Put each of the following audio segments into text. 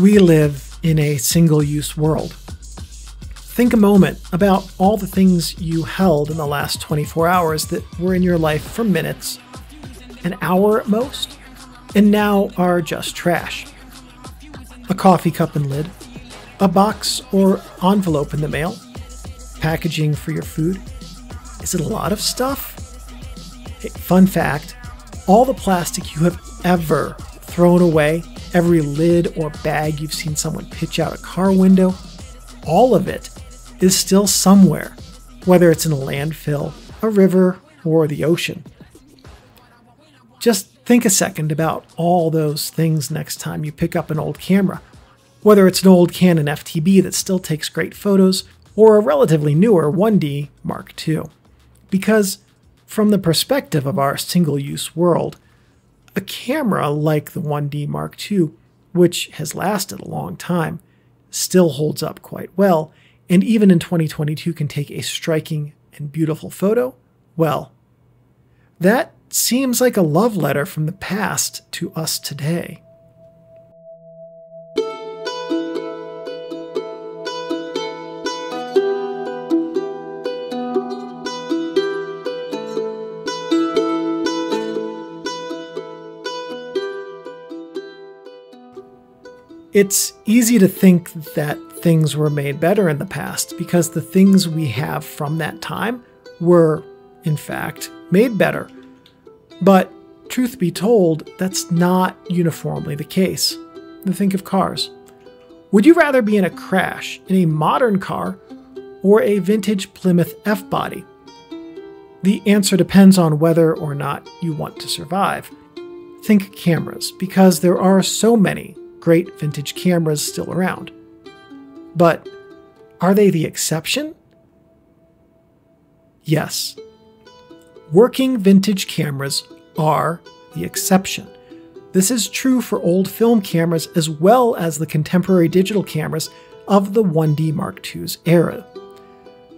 We live in a single use world. Think a moment about all the things you held in the last 24 hours that were in your life for minutes, an hour at most, and now are just trash. A coffee cup and lid, a box or envelope in the mail, packaging for your food. Is it a lot of stuff? Hey, fun fact all the plastic you have ever thrown away, every lid or bag you've seen someone pitch out a car window, all of it is still somewhere, whether it's in a landfill, a river, or the ocean. Just think a second about all those things next time you pick up an old camera, whether it's an old Canon FTb that still takes great photos or a relatively newer 1D Mark II. Because, from the perspective of our single use world, a camera like the 1D Mark II, which has lasted a long time, still holds up quite well, and even in 2022 can take a striking and beautiful photo, well, that seems like a love letter from the past to us today. It's easy to think that things were made better in the past because the things we have from that time were, in fact, made better. But truth be told, that's not uniformly the case. Think of cars. Would you rather be in a crash in a modern car or a vintage Plymouth F body? The answer depends on whether or not you want to survive. Think cameras, because there are so many great vintage cameras still around. But are they the exception? Yes. Working vintage cameras are the exception. This is true for old film cameras as well as the contemporary digital cameras of the 1D Mark II's era.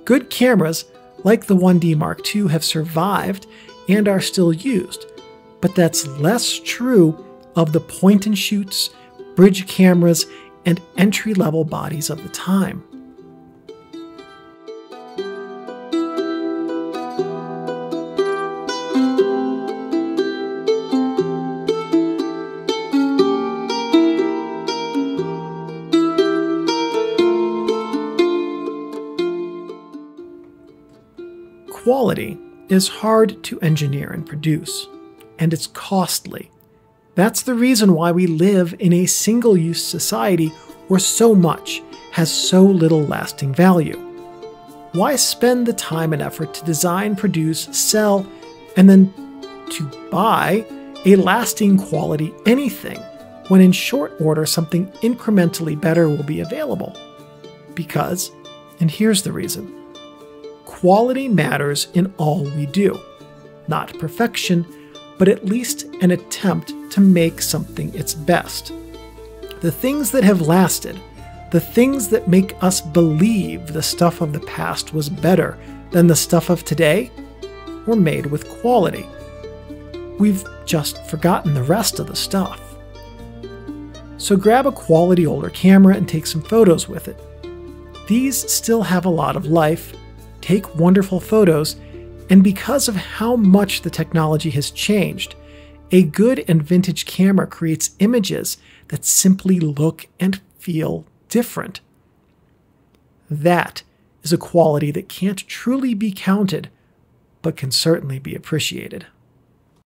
Good cameras like the 1D Mark II have survived and are still used, but that's less true of the point and shoots bridge cameras, and entry level bodies of the time. Quality is hard to engineer and produce, and it's costly that's the reason why we live in a single use society where so much has so little lasting value. Why spend the time and effort to design, produce, sell, and then to buy a lasting quality anything when in short order something incrementally better will be available? Because, and here's the reason quality matters in all we do, not perfection but at least an attempt to make something its best. The things that have lasted, the things that make us believe the stuff of the past was better than the stuff of today, were made with quality. We've just forgotten the rest of the stuff. So grab a quality older camera and take some photos with it. These still have a lot of life, take wonderful photos, and because of how much the technology has changed, a good and vintage camera creates images that simply look and feel different. That is a quality that can't truly be counted, but can certainly be appreciated.